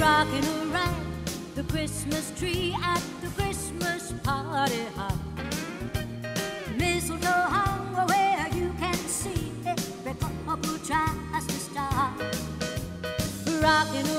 rocking around the Christmas tree at the Christmas party hop. Mistletoe hung where you can see it. every couple tries to stop. Rocking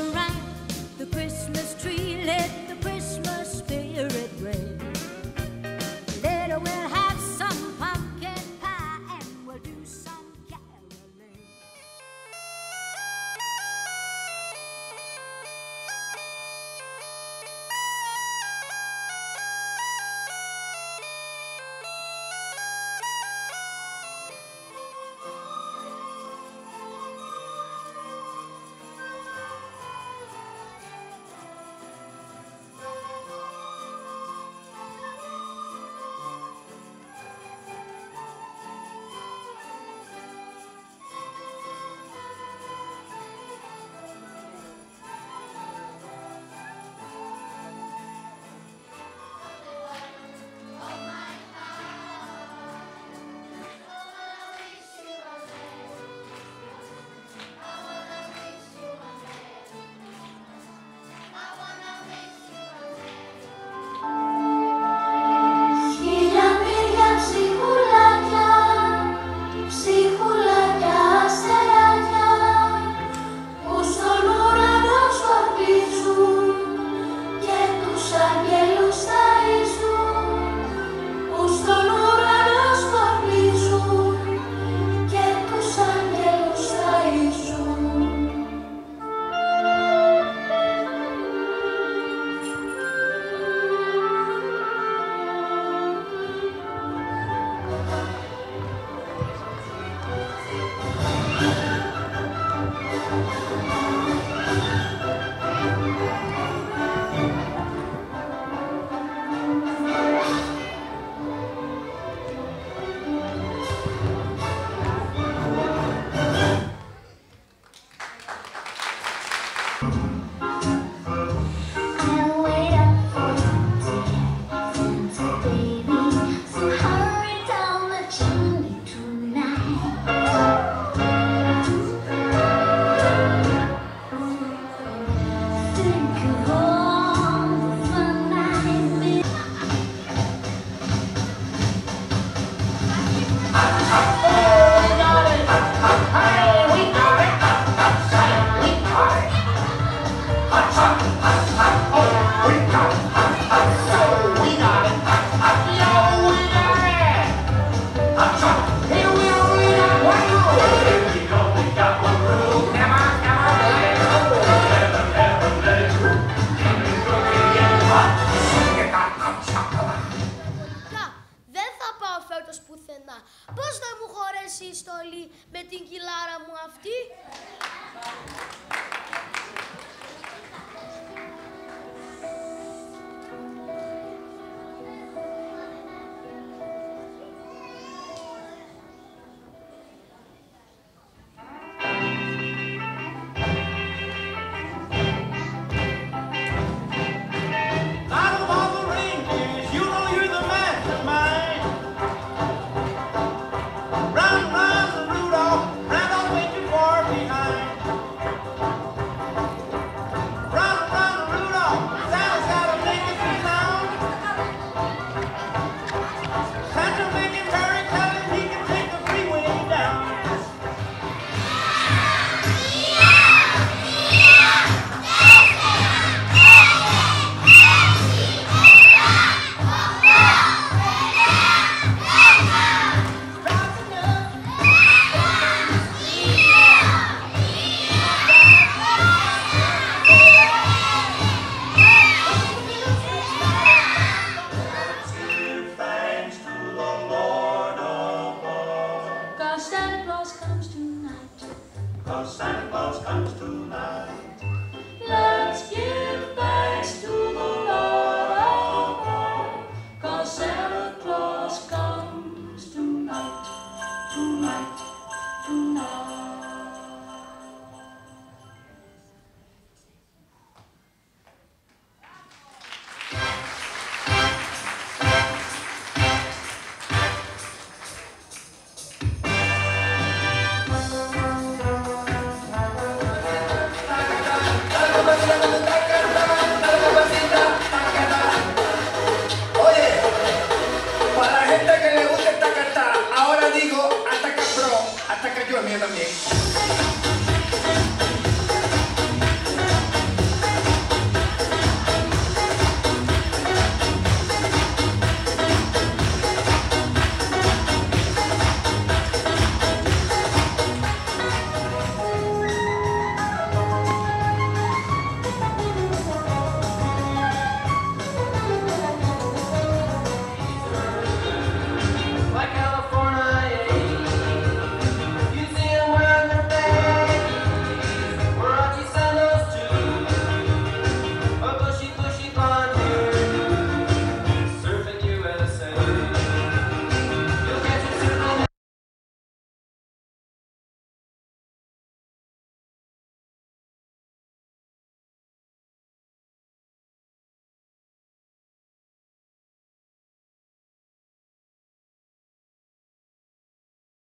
Πώς θα μου χωρέσει η στολή με την κοιλάρα μου αυτή; Cause Santa Claus comes tonight. ataca de amendamento.